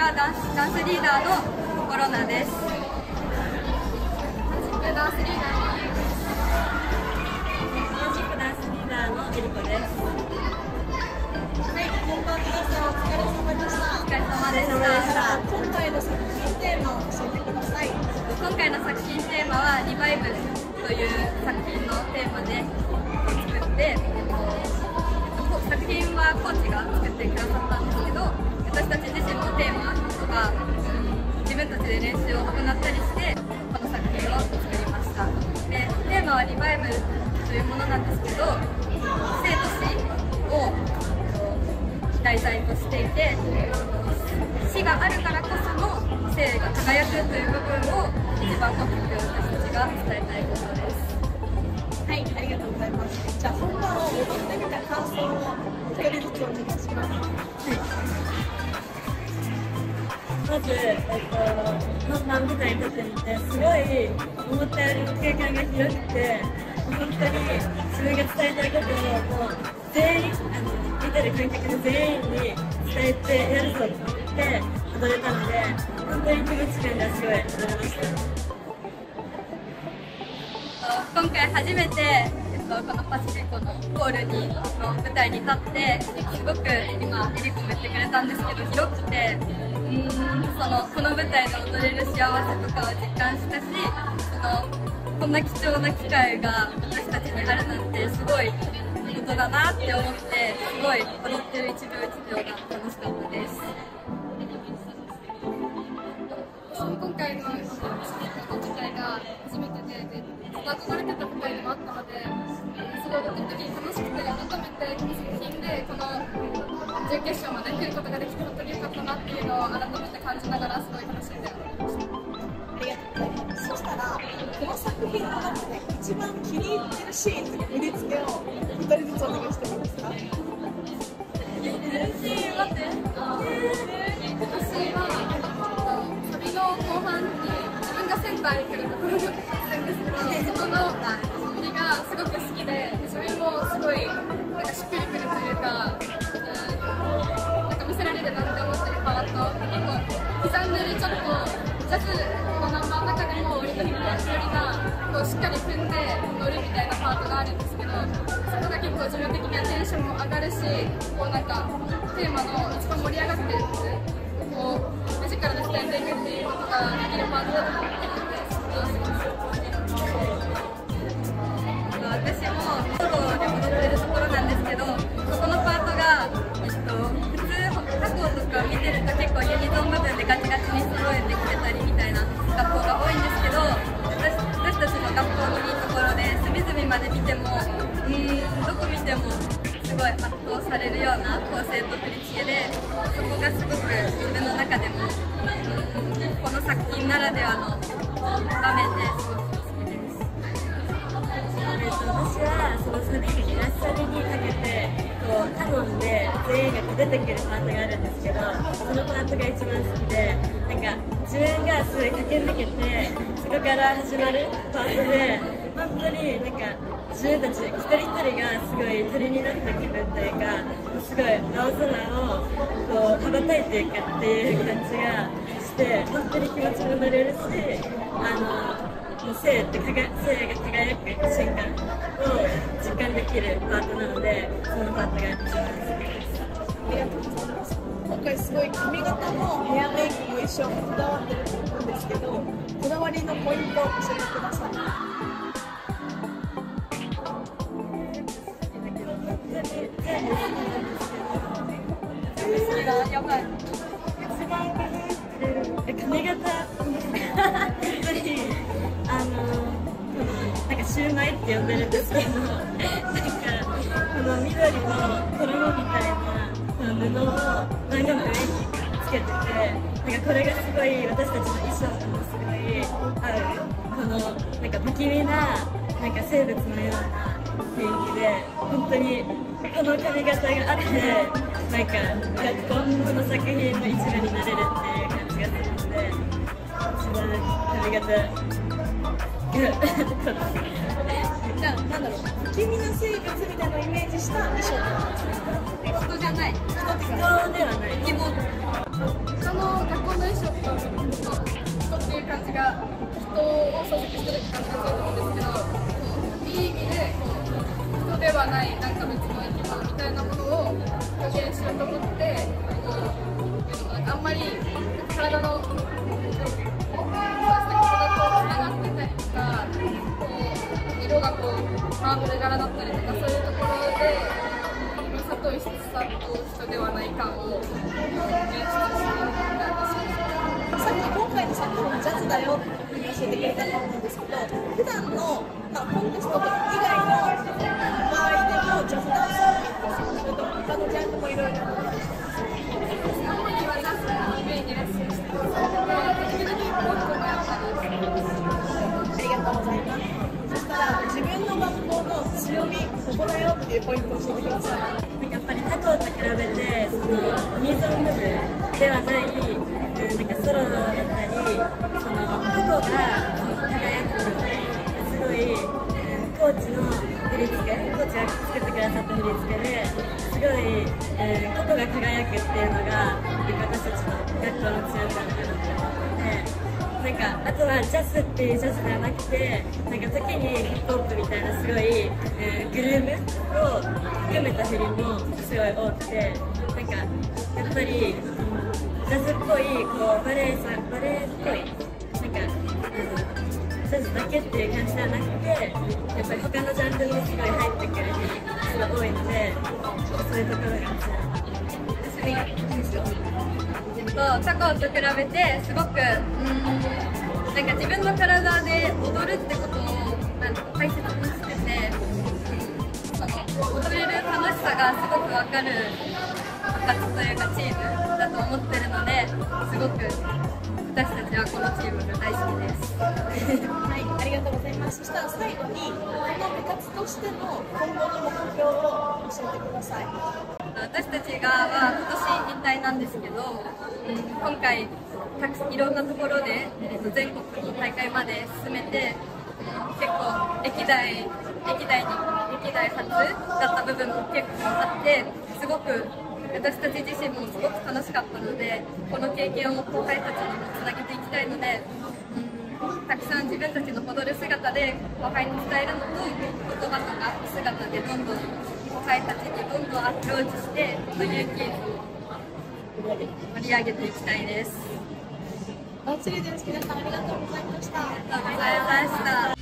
はダンスダンスリーダーのコロナですダンスリーダーの同じくダンスリーダーのエリコですはい、本番皆さんお疲れ様でした。お疲れ様でした今回の作品テーマを教えてください。今回の作品テーマはリバイブルという作品のテーマで作って、えっと、作品はコーチが作ってくださったんですけど私たち自身のテーマとかうん自分たちで練習を行ったりしてこの作品を作りましたでテーマはリバイブというものなんですけど生と死を題材としていて死があるからこその生が輝くという部分を一番大きく私たちが伝えたいことですはい、ありがとうございます。じゃあ本番を踊ってみた感想を一人ずつお願いします。まず、えっと、本番舞台に立ってみてすごい思ったよりも空間が広くて本当に自分が伝えたいことをもう全員あの見てる観客の全員に伝えてやるぞって言って踊れたので本当に気持ち感がすごい踊れました。今回初めて、えっと、このパシフィコのホールにの舞台に立ってすごく今エリコも言ってくれたんですけど広くてそのこの舞台で踊れる幸せとかを実感したしそのこんな貴重な機会が私たちにあるなんてすごいことだなって思ってすごい踊ってる一秒一秒が楽しかったです。今回の舞台が初めてで、憧れてた舞台でもあったので、すごい踊ってる時に楽しくて、改めてこの作品でこの準決勝まで来ることができて本当に良かったなっていうのを改めて感じながらすごい楽しんでおりました。ありがとうございます。そしたら、この作品の中で一番気に入ってるシーンとか振り付けを一人ずつお願いしてもいいですか。待って、私はサビの後半に自分がセンターに来るところがあるんですけど、そこの振りがすごく好きで、自分もすごいなんかしっくりくるというか、れるなって思ってるからと、結構刻んでるちょっとジャズのナンバーの中でも割とヒップホップ寄りなこうしっかり踏んで乗るみたいなパートがあるんですけど、そこが結構自分的にはテンションも上がるし、こうなんかテーマの一番盛り上がってるこう目力で伝えていくっていうことができるパートだと思っててもうん。どこ見てもすごい圧倒されるような構成と振り付けでそこがすごく自分の中でもうん。この作品ならではの場面ですごく。私はそのサビにラスサビにかけてこうカノンで全員が出てくるパートがあるん。ですけどそのパートが一番好きでなん。か自分がすごい駆け抜けてそこから始まるパートで本当になんか自分たち一人一人がすごい鳥になった気分というかすごい青空をこう羽ばたいていくっていう感じがして本当に気持ちも乗れるしあの生ってかが生が輝く瞬間を実感できるパートなのでそのパートが一番好きです。ありがとうございます。今回すごい髪型もヘアメイクも一緒にこだわってると思うんですけど、こだわりのポイントを教えてください。やばい。え髪型本当にあのこのなんかシューマイって呼んでるんですけどなんかこの緑の衣みたいなこの布を漫画の上につけててなんかこれがすごい私たちの衣装ともすごい合うこのなんか不気味ななんか生物のような雰囲気で本当にこの髪型があってなんか学校の作品の一部になれるっていう感じがするのでその髪型がじゃあ、なんだろう、不気味な生物みたいなのをイメージした衣装。人じゃない人ではない生き物他の学校の衣装と人っていう感じが人を装飾してる感じがすると思うんですけどいい意味でこう人ではないなんか別の生き物みたいなものを表現しようと思ってこうなんかあんまり体のそうですね体とつながってたりとかこう色がこうマーブル柄だったりとかそういうところで里石さんと人ではない感を演出しているさっき今回の作品はジャズだよって教えてくれたと思うんですけど普段の、まあ、コンテスト以外のポイントを教えてくださいなんかやっぱり他校と比べてそのお水の部分ではない、なんかソロだったりその他校が輝くのです。ごい、コーチのり付けコーチが作ってくださった振り付けですごい、うん、個々が輝くっていうのが私たちの学校の強さだなと思って。なんかあとはジャズっていうジャズではなくてなんか時にヒップホップみたいなすごい、えーグルームを含めた振りもすごい多くてなんかやっぱり、ジャズっぽいこうバレエさんバレエっぽいなんかあのジャズだけってい。う感じではなくてやっぱり他のジャンルもすごい入ってくる日すごい多いのでそういうところが強い。と他校と比べてすごくうんなんか自分の体で踊るってことをなんか大切にしててその踊れる楽しさがすごく分かる活というかチームだと思ってるのですごく私たちはこのチームが大好きです。はい、ありがとうございます。そしたら最後に、この部活としての今後の目標を教えてください。私たちがは今年引退なんですけど、うん、今回たくいろんなところで、えーと全国の大会まで進めて、うん結構歴代歴代に歴代初だった部分も結構あってすごく私たち自身もすごく楽しかったのでこの経験を後輩たちにもつなげていきたいので、うん、たくさん自分たちの踊る姿で後輩に伝えるのと言葉とか姿でどんどん後輩たちにどんどんアプローチしてその勇気を盛り上げていきたいです。バッチリです。皆さんありがとうございました。